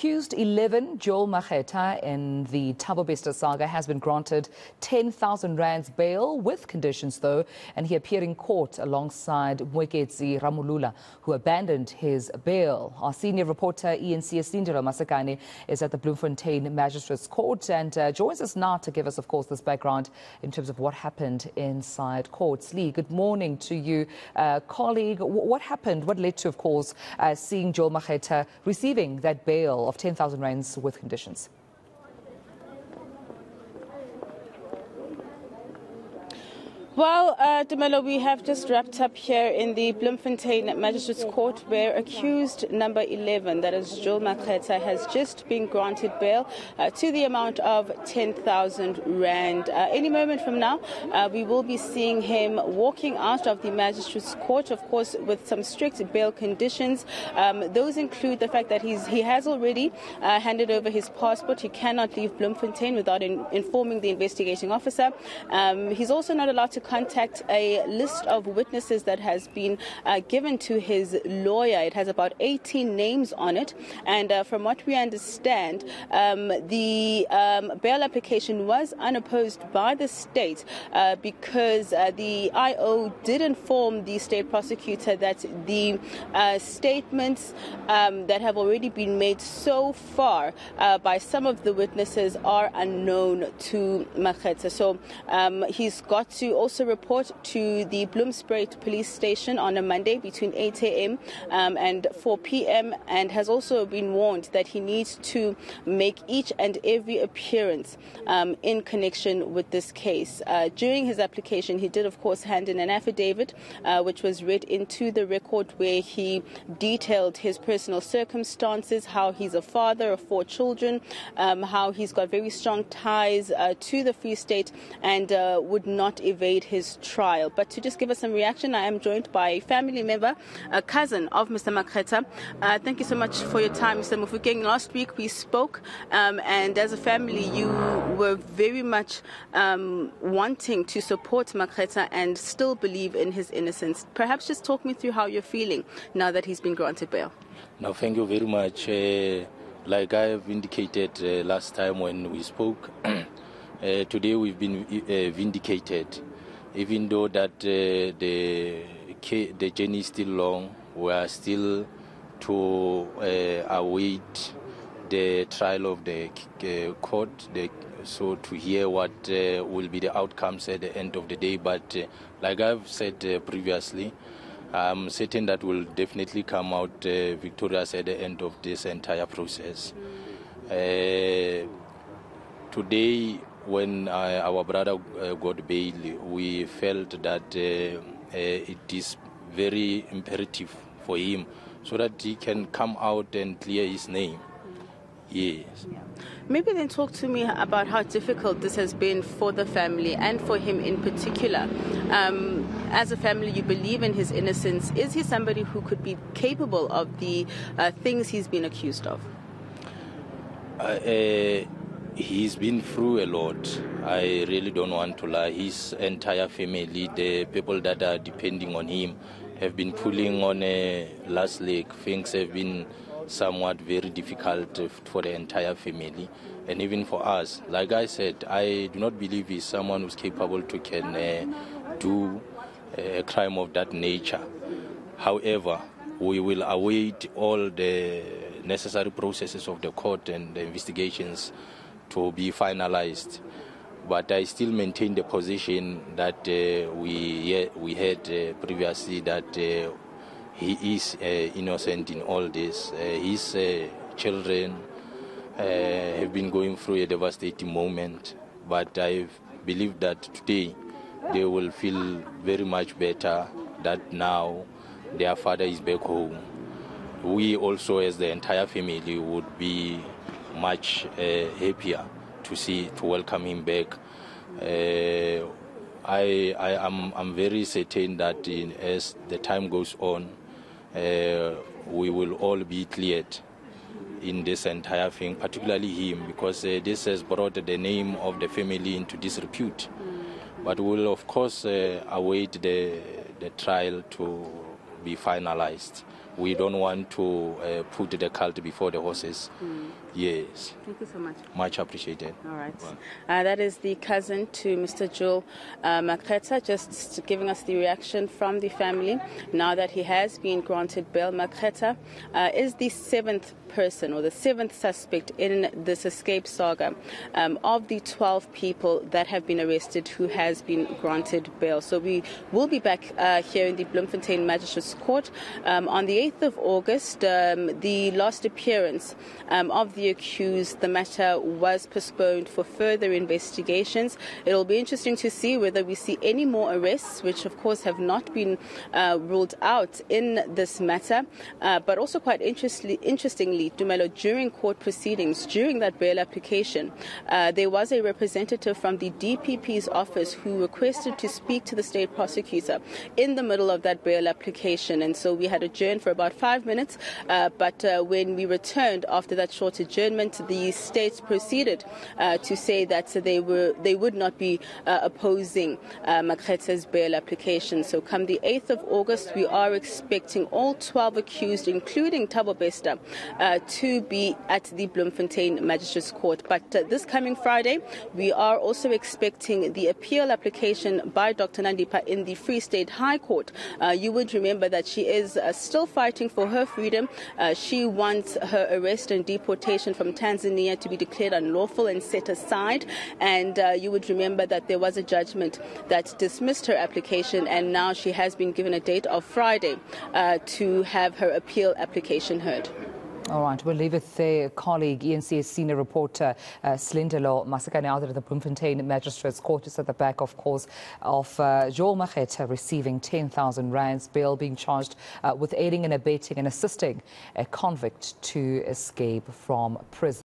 Accused 11, Joel Makgetha in the Thabo Bester saga has been granted 10,000 rands bail with conditions though, and he appeared in court alongside Mweketsi Ramulula, who abandoned his bail. Our senior reporter eNCA Slindelo Masikane is at the Bloemfontein Magistrates Court and uh, joins us now to give us, of course, this background in terms of what happened inside courts. Lee, good morning to you, uh, colleague. W what happened? What led to, of course, uh, seeing Joel Makgetha receiving that bail of 10,000 rands with conditions. Well, uh, Dumelo, we have just wrapped up here in the Bloemfontein Magistrates Court where accused number 11, that is Joel Makgetha, has just been granted bail uh, to the amount of 10,000 Rand. Uh, any moment from now, uh, we will be seeing him walking out of the Magistrates Court, of course, with some strict bail conditions. Um, those include the fact that he's, he has already uh, handed over his passport. He cannot leave Bloemfontein without in, informing the investigating officer. Um, he's also not allowed to contact a list of witnesses that has been uh, given to his lawyer. It has about 18 names on it. And uh, from what we understand, um, the um, bail application was unopposed by the state uh, because uh, the IO did inform the state prosecutor that the uh, statements um, that have already been made so far uh, by some of the witnesses are unknown to Makgetha. So um, he's got to also also report to the Bloemspruit police station on a Monday between 8 a.m. Um, and 4 p.m. and has also been warned that he needs to make each and every appearance um, in connection with this case. Uh, during his application, he did, of course, hand in an affidavit uh, which was read into the record where he detailed his personal circumstances, how he's a father of four children, um, how he's got very strong ties uh, to the Free State and uh, would not evade his trial. But to just give us some reaction, I am joined by a family member, a cousin of Mr. Makgetha. Uh, thank you so much for your time, Mr. Mufukeng. Last week we spoke, um, and as a family, you were very much um, wanting to support Makgetha and still believe in his innocence. Perhaps just talk me through how you're feeling now that he's been granted bail. Now, thank you very much. Uh, like I have indicated uh, last time when we spoke, uh, today we've been uh, vindicated even though that uh, the the journey is still long, we are still to uh, await the trial of the uh, court. The, so to hear what uh, will be the outcomes at the end of the day. But uh, like I've said uh, previously, I'm certain that will definitely come out victorious at the end of this entire process. today when uh, our brother uh, got bail, we felt that uh, uh, it is very imperative for him so that he can come out and clear his name. Yes. Yeah. Maybe then talk to me about how difficult this has been for the family and for him in particular. Um, as a family, you believe in his innocence. Is he somebody who could be capable of the uh, things he's been accused of? He's been through a lot. I really don't want to lie. His entire family, the people that are depending on him, have been pulling on a last leg. Things have been somewhat very difficult for the entire family and even for us. Like I said, I do not believe he's someone who's capable to can uh, do a crime of that nature. However, we will await all the necessary processes of the court and the investigations to be finalized. But I still maintain the position that uh, we we had uh, previously that uh, he is uh, innocent in all this. Uh, his uh, children have been going through a devastating moment, but I believe that today they will feel very much better that now their father is back home. We also, as the entire family, would be much uh, happier to see to welcome him back. Uh, I, I am I'm very certain that in, as the time goes on, uh, we will all be cleared in this entire thing, particularly him, because uh, this has brought the name of the family into disrepute. But we will, of course, uh, await the, the trial to be finalized. we don't want to uh, put the cult before the horses. Yes, Thank you so much. much appreciated. All right. Well. Uh, that is the cousin to Mr. Joel uh, Makgetha, just giving us the reaction from the family now that he has been granted bail. Makgetha uh, is the seventh person or the seventh suspect in this escape saga um, of the 12 people that have been arrested who has been granted bail. So we will be back uh, here in the Bloemfontein Magistrates Court um, on the 8th of August. Um, the last appearance um, of the accused, the matter was postponed for further investigations. It'll be interesting to see whether we see any more arrests, which of course have not been uh, ruled out in this matter. Uh, but also quite interestingly, interestingly, Dumelo, during court proceedings, during that bail application, uh, there was a representative from the DPP's office who requested to speak to the state prosecutor in the middle of that bail application. And so we had adjourned for about five minutes. Uh, but uh, when we returned after that short adjournment, the state proceeded uh, to say that they were they would not be uh, opposing uh, bail application. So come the 8th of August, we are expecting all 12 accused, including Thabo Bester, uh, to be at the Bloemfontein Magistrates Court. But uh, this coming Friday, we are also expecting the appeal application by Dr. Nandipha in the Free State High Court. Uh, you would remember that she is uh, still fighting for her freedom. She wants her arrest and deportation from Tanzania to be declared unlawful and set aside. And uh, you would remember that there was a judgment that dismissed her application, and now she has been given a date of Friday uh, to have her appeal application heard. All right, we'll leave it there. Colleague, eNCA's senior reporter, uh, Slindelo Masikane out of the Bloemfontein Magistrates Court is at the back, of course, of uh, Joel Makgetha receiving 10,000 rands bail, being charged uh, with aiding and abetting and assisting a convict to escape from prison.